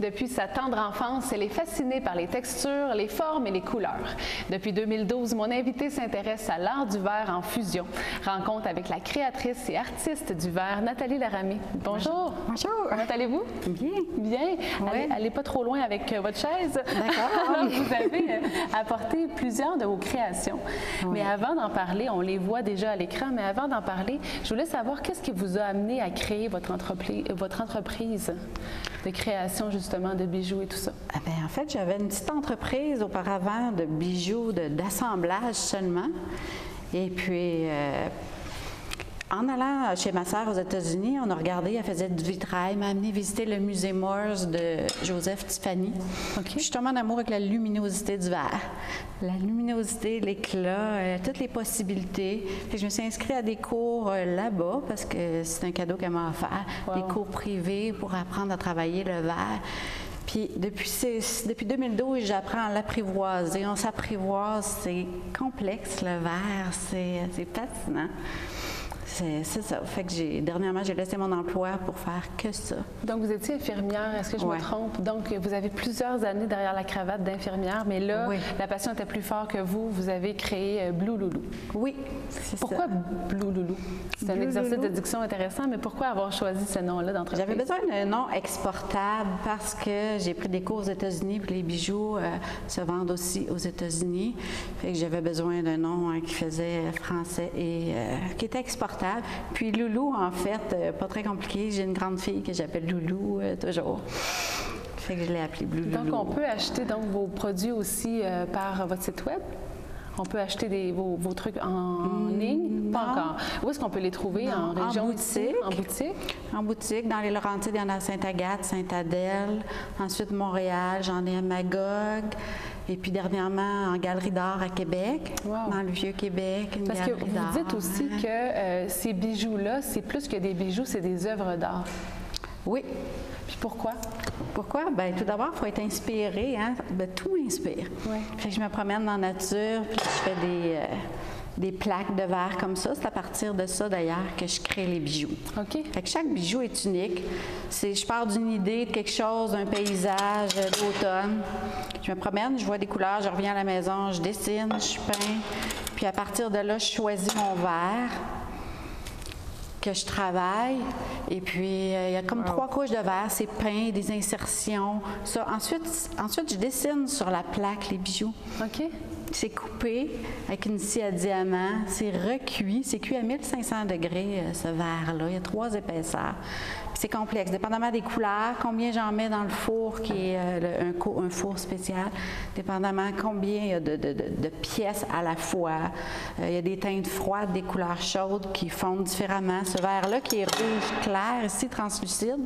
Depuis sa tendre enfance, elle est fascinée par les textures, les formes et les couleurs. Depuis 2012, mon invité s'intéresse à l'art du verre en fusion. Rencontre avec la créatrice et artiste du verre, Nathalie Laramie. Bonjour. Bonjour. Comment allez-vous? Bien. Bien. Allez, allez pas trop loin avec euh, votre chaise. D'accord. vous avez euh, apporté plusieurs de vos créations. Mais avant d'en parler, on les voit déjà à l'écran, mais avant d'en parler, je voulais savoir qu'est-ce qui vous a amené à créer votre entreprise, votre entreprise de création justement de bijoux et tout ça? Ah ben, en fait, j'avais une petite entreprise auparavant de bijoux, d'assemblage seulement. Et puis, euh, en allant chez ma sœur aux États-Unis, on a regardé, elle faisait du vitrail, m'a amené visiter le musée Morse de Joseph Tiffany. OK. Je suis tombée en amour avec la luminosité du verre. La luminosité, l'éclat, euh, toutes les possibilités. Je me suis inscrite à des cours euh, là-bas parce que c'est un cadeau qu'elle m'a offert. Wow. Des cours privés pour apprendre à travailler le verre. Puis depuis, depuis 2012, j'apprends à l'apprivoiser. On s'apprivoise, c'est complexe le verre, c'est c'est fascinant. C'est ça. Fait que j'ai dernièrement, j'ai laissé mon emploi pour faire que ça. Donc, vous étiez infirmière, est-ce que je Ouais. me trompe? Donc, vous avez plusieurs années derrière la cravate d'infirmière, mais là, Oui. la passion était plus forte que vous. Vous avez créé euh, Blue Loulou. Oui, c'est ça. Pourquoi Blue Loulou? C'est un exercice Loulou. de diction intéressant, mais pourquoi avoir choisi ce nom-là d'entreprise? J'avais besoin d'un nom exportable parce que j'ai pris des cours aux États-Unis puis les bijoux euh, se vendent aussi aux États-Unis. Fait que j'avais besoin d'un nom hein, qui faisait français et euh, qui était exportable. Puis Loulou, en fait, euh, pas très compliqué. J'ai une grande fille que j'appelle Loulou euh, toujours. Fait que je l'ai appelée Blue Donc, Loulou. on peut acheter donc vos produits aussi euh, par votre site web? On peut acheter des, vos, vos trucs en ligne? Pas encore. Où est-ce qu'on peut les trouver? Non, en en région ici? boutique. En boutique? En boutique, dans les Laurentides, il y en a à Sainte-Agathe, Sainte-Adèle. Ensuite, Montréal, j'en ai à Magog. Et puis dernièrement, en galerie d'art à Québec, Wow. dans le Vieux-Québec, une Parce que vous dites aussi que euh, ces bijoux-là, c'est plus que des bijoux, c'est des œuvres d'art. Oui. Puis pourquoi? Pourquoi? Bien, tout d'abord, il faut être inspiré. Hein? Ben, tout inspire. Ouais. Fait que je me promène dans la nature, puis je fais des, euh, des plaques de verre comme ça. C'est à partir de ça, d'ailleurs, que je crée les bijoux. OK. Fait que chaque bijou est unique. C'est, je pars d'une idée, de quelque chose, d'un paysage d'automne. Je me promène, je vois des couleurs, je reviens à la maison, je dessine, je peins. Puis à partir de là, je choisis mon verre que je travaille. Et puis, euh, il y a comme trois couches de verre, c'est peint, des insertions. Ça. Ensuite, ensuite, je dessine sur la plaque les bijoux. OK. C'est coupé avec une scie à diamant, c'est recuit, c'est cuit à 1500 degrés euh, ce verre-là. Il y a trois épaisseurs. C'est complexe, dépendamment des couleurs, combien j'en mets dans le four, qui est euh, un, four spécial, dépendamment combien il y a de pièces à la fois. Euh, il y a des teintes froides, des couleurs chaudes qui fondent différemment. Ce verre-là qui est rouge clair, ici translucide,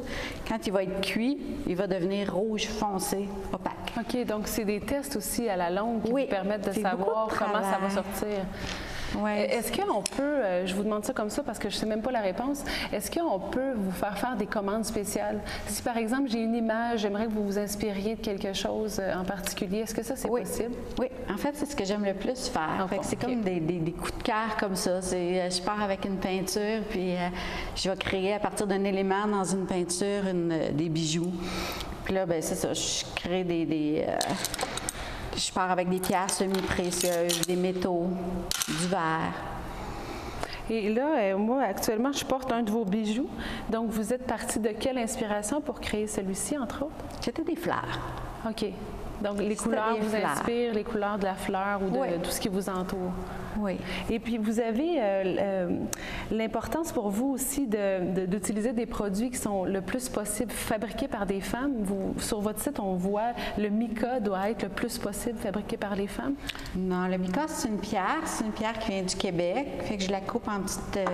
quand il va être cuit, il va devenir rouge foncé, opaque. OK, donc c'est des tests aussi à la longue qui Oui, vous permettent de savoir de comment ça va sortir. Ouais. Est-ce qu'on peut, euh, je vous demande ça comme ça parce que je ne sais même pas la réponse, est-ce qu'on peut vous faire faire des commandes spéciales? Si par exemple j'ai une image, j'aimerais que vous vous inspiriez de quelque chose euh, en particulier, est-ce que ça c'est oui. possible? Oui, en fait, c'est ce que j'aime le plus faire. Fond, c'est comme des, des- des coups de cœur comme ça. Euh, je pars avec une peinture, puis euh, je vais créer à partir d'un élément dans une peinture une, des bijoux. Puis là, ben c'est ça, je crée des... des, euh, je pars avec des pierres semi-précieuses, des métaux, du verre. Et là, euh, moi actuellement, je porte un de vos bijoux. Donc vous êtes parti de quelle inspiration pour créer celui-ci, entre autres? C'était des fleurs. OK. Donc les couleurs vous fleurs. inspirent, les couleurs de la fleur ou de Oui. tout ce qui vous entoure. Oui. Et puis, vous avez euh, euh, l'importance pour vous aussi de- de- d'utiliser des produits qui sont le plus possible fabriqués par des femmes. Vous, sur votre site, on voit le mica doit être le plus possible fabriqué par les femmes. Non, le mica, c'est une pierre. C'est une pierre qui vient du Québec. Fait que je la coupe en petites, euh,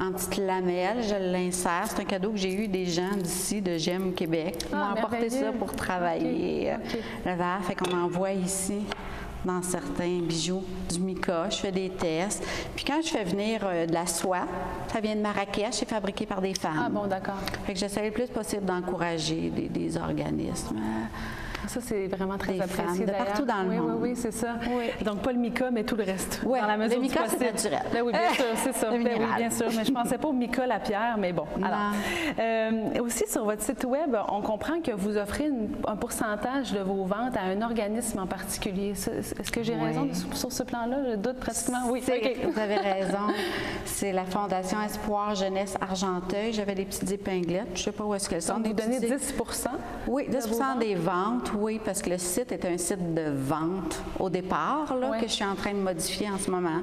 en petites lamelles. Je l'insère. C'est un cadeau que j'ai eu des gens d'ici, de J'aime Québec. Ils Ah, m'ont apporté ça pour travailler OK, OK. euh, le verre. Fait qu'on envoie ici dans certains bijoux du mica. Je fais des tests. Puis quand je fais venir euh, de la soie, ça vient de Marrakech, c'est fabriqué par des femmes. Ah bon, d'accord. Fait que j'essaie le plus possible d'encourager des, des organismes. Ça, c'est vraiment très Des apprécié femmes de partout dans le oui, monde. Oui, oui, c'est ça. Oui. Donc, pas le mica, mais tout le reste. Ouais, dans la mesure le mica, c'est naturel. Ben oui, bien sûr, c'est ça. Ben oui, bien sûr. Mais je pensais pas au mica, la pierre, mais bon. Alors, euh, aussi, sur votre site Web, on comprend que vous offrez une- un pourcentage de vos ventes à un organisme en particulier. Est-ce que j'ai Oui. raison sur, ce plan-là? Je doute pratiquement. Oui. Vous avez raison. C'est la Fondation Espoir Jeunesse Argenteuil. J'avais des petites épinglettes. Je ne sais pas où est-ce qu'elles sont. Donc, vous donnez petites- 10 Oui, de 10 vos ventes? des ventes, oui, parce que le site est un site de vente au départ, là, que je suis en train de modifier en ce moment.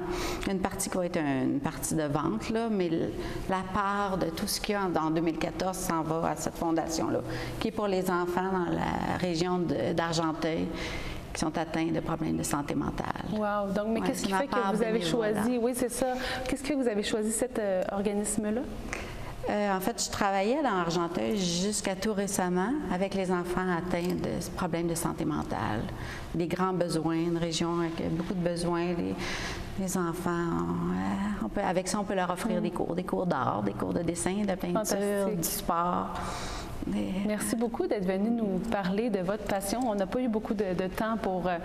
Une partie qui va être un- une partie de vente, là, mais la part de tout ce qu'il y a en, en 2014 s'en va à cette fondation-là, qui est pour les enfants dans la région d'Argenteuil qui sont atteints de problèmes de santé mentale. Wow. Donc, mais Ouais, qu'est-ce qui fait que vous avez choisi, oui, c'est ça. Qu'est-ce que vous avez choisi cet euh, organisme-là? Euh, en fait, je travaillais dans Argenteuil jusqu'à tout récemment avec les enfants atteints de ce problème de santé mentale, des grands besoins, une région avec beaucoup de besoins. Les, les enfants, euh, on peut- avec ça, on peut leur offrir des cours, des cours d'art, des cours de dessin, de peinture, du sport. Des- Merci beaucoup d'être venu nous parler de votre passion. On n'a pas eu beaucoup de, de temps pour euh,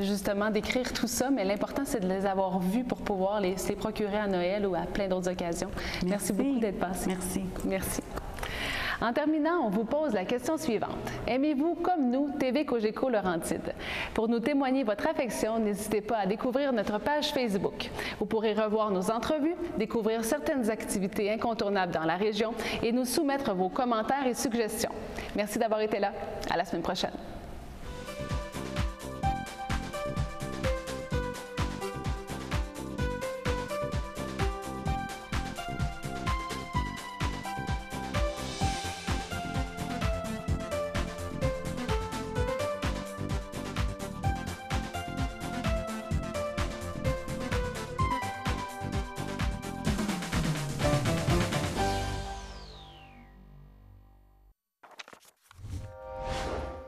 justement décrire tout ça, mais l'important, c'est de les avoir vus pour pouvoir les, se les procurer à Noël ou à plein d'autres occasions. Merci, Merci. beaucoup d'être passé. Merci. Merci. En terminant, on vous pose la question suivante. Aimez-vous, comme nous, TV Cogeco Laurentide? Pour nous témoigner votre affection, n'hésitez pas à découvrir notre page Facebook. Vous pourrez revoir nos entrevues, découvrir certaines activités incontournables dans la région et nous soumettre vos commentaires et suggestions. Merci d'avoir été là. À la semaine prochaine.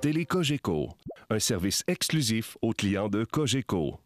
Télé Cogeco, un service exclusif aux clients de Cogeco.